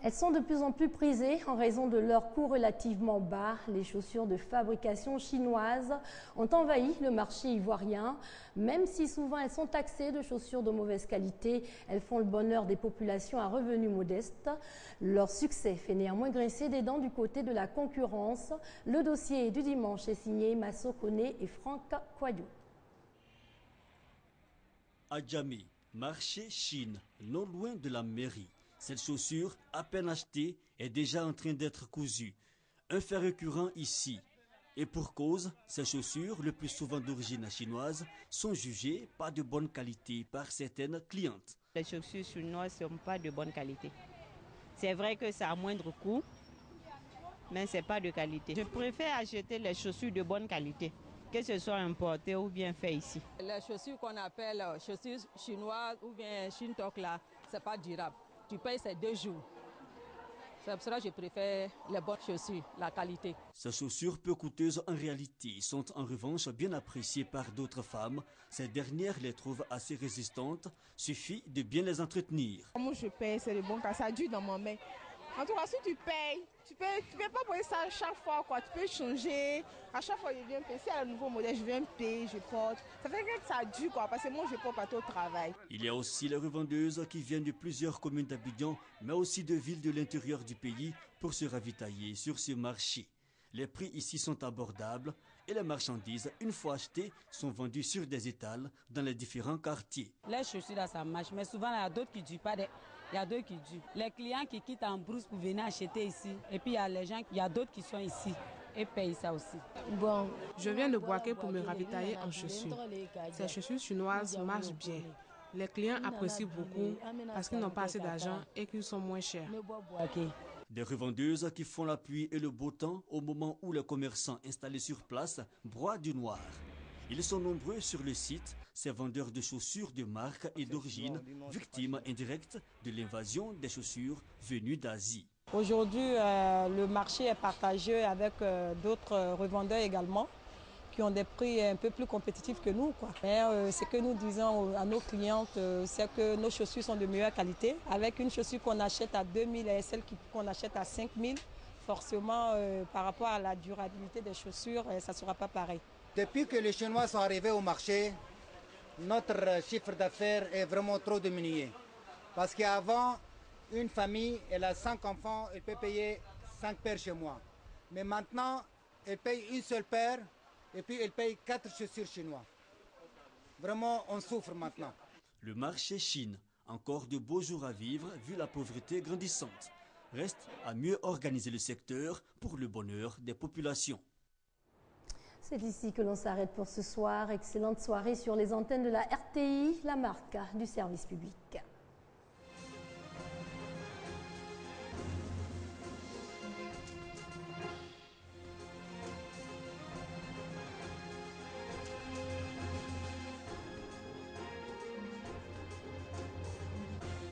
Elles sont de plus en plus prisées en raison de leur coût relativement bas. Les chaussures de fabrication chinoise ont envahi le marché ivoirien. Même si souvent elles sont taxées de chaussures de mauvaise qualité, elles font le bonheur des populations à revenus modestes. Leur succès fait néanmoins grincer des dents du côté de la concurrence. Le dossier du dimanche est signé Masso Kone et Franck Quadou. Adjamé, marché Chine, non loin de la mairie. Cette chaussure, à peine achetée, est déjà en train d'être cousue. Un fait récurrent ici. Et pour cause, ces chaussures, le plus souvent d'origine chinoise, sont jugées pas de bonne qualité par certaines clientes. Les chaussures chinoises ne sont pas de bonne qualité. C'est vrai que c'est à moindre coût, mais ce n'est pas de qualité. Je préfère acheter les chaussures de bonne qualité, que ce soit importé ou bien fait ici. Les chaussures qu'on appelle chaussures chinoises ou bien shintok là, ce n'est pas durable tu payes ces deux jours. C'est pour cela que je préfère les bonnes chaussures, la qualité. Ces chaussures peu coûteuses en réalité sont en revanche bien appréciées par d'autres femmes. Ces dernières les trouvent assez résistantes. Suffit de bien les entretenir. Moi je paye, c'est le bon cas, ça dure dans ma main. En tout cas, si tu payes, tu peux, tu peux pas payer ça à chaque fois, quoi. Tu peux changer. À chaque fois, je viens payer. Si y a un nouveau modèle, je viens payer, je porte. Ça fait que ça dure, quoi, parce que moi, je porte pas au travail. Il y a aussi les revendeuses qui viennent de plusieurs communes d'Abidjan, mais aussi de villes de l'intérieur du pays pour se ravitailler sur ce marché. Les prix ici sont abordables et les marchandises, une fois achetées, sont vendues sur des étals dans les différents quartiers. Les chaussures, là, ça marche, mais souvent, il y a d'autres qui ne durent pas. Il y a d'autres qui durent. Les clients qui quittent en brousse pour venir acheter ici. Et puis, il y a les gens, il y a d'autres qui sont ici et payent ça aussi. Bon, je viens de Boaké pour me ravitailler en chaussures. Ces chaussures chinoises marchent bien. Les clients apprécient beaucoup parce qu'ils n'ont pas assez d'argent et qu'ils sont moins chers. Des revendeuses qui font la pluie et le beau temps au moment où les commerçants installés sur place broient du noir. Ils sont nombreux sur le site, ces vendeurs de chaussures de marque et d'origine, victimes indirectes de l'invasion des chaussures venues d'Asie. Aujourd'hui, euh, le marché est partagé avec euh, d'autres revendeurs également qui ont des prix un peu plus compétitifs que nous. Mais euh, ce que nous disons à nos clientes, c'est que nos chaussures sont de meilleure qualité. Avec une chaussure qu'on achète à 2000 et celle qu'on achète à 5000, forcément, par rapport à la durabilité des chaussures, ça ne sera pas pareil. Depuis que les Chinois sont arrivés au marché, notre chiffre d'affaires est vraiment trop diminué. Parce qu'avant, une famille, elle a cinq enfants, elle peut payer cinq paires chez moi. Mais maintenant, elle paye une seule paire et puis elle paye quatre chaussures chinois. Vraiment, on souffre maintenant. Le marché Chine, encore de beaux jours à vivre vu la pauvreté grandissante. Reste à mieux organiser le secteur pour le bonheur des populations. C'est ici que l'on s'arrête pour ce soir. Excellente soirée sur les antennes de la RTI, la marque du service public.